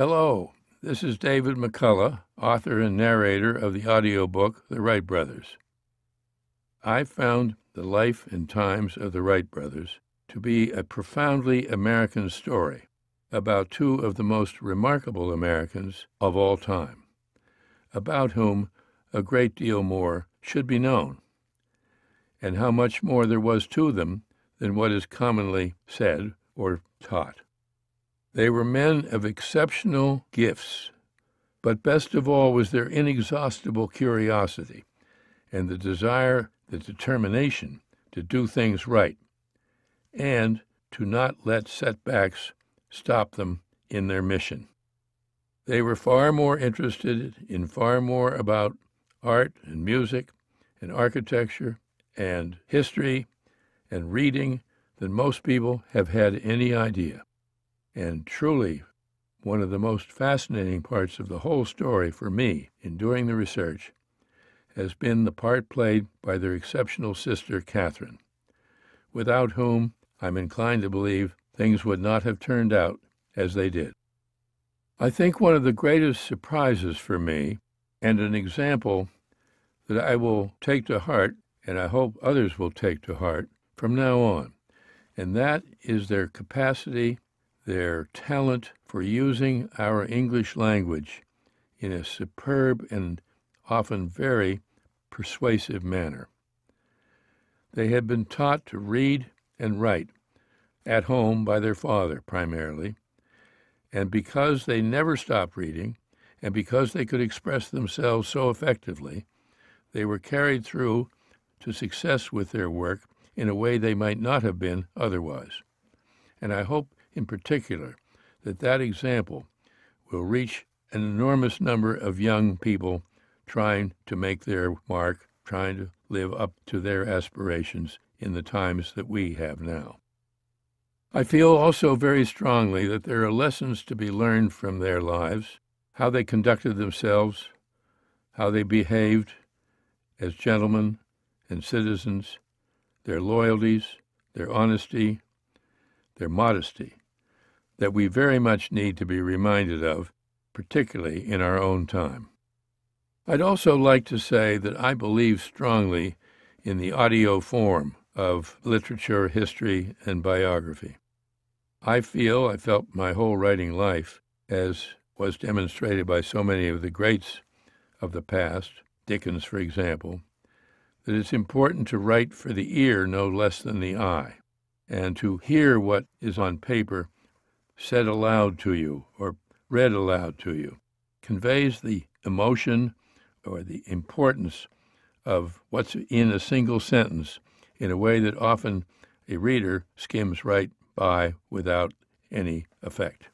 Hello, this is David McCullough, author and narrator of the audiobook The Wright Brothers. I found the life and times of the Wright brothers to be a profoundly American story about two of the most remarkable Americans of all time, about whom a great deal more should be known, and how much more there was to them than what is commonly said or taught. They were men of exceptional gifts, but best of all was their inexhaustible curiosity and the desire, the determination to do things right, and to not let setbacks stop them in their mission. They were far more interested in far more about art and music and architecture and history and reading than most people have had any idea. And truly, one of the most fascinating parts of the whole story for me in doing the research has been the part played by their exceptional sister, Katharine, without whom I'm inclined to believe things would not have turned out as they did. I think one of the greatest surprises for me, and an example that I will take to heart, and I hope others will take to heart from now on, and that is their capacity, their talent for using our English language in a superb and often very persuasive manner. They had been taught to read and write at home by their father primarily, and because they never stopped reading, and because they could express themselves so effectively, they were carried through to success with their work in a way they might not have been otherwise. And I hope, in particular, that that example will reach an enormous number of young people trying to make their mark, trying to live up to their aspirations in the times that we have now. I feel also very strongly that there are lessons to be learned from their lives, how they conducted themselves, how they behaved as gentlemen and citizens, their loyalties, their honesty, their modesty, that we very much need to be reminded of, particularly in our own time. I'd also like to say that I believe strongly in the audio form of literature, history, and biography. I feel, I felt my whole writing life, as was demonstrated by so many of the greats of the past, Dickens, for example, that it's important to write for the ear no less than the eye, and to hear what is on paper said aloud to you or read aloud to you conveys the emotion or the importance of what's in a single sentence in a way that often a reader skims right by without any effect.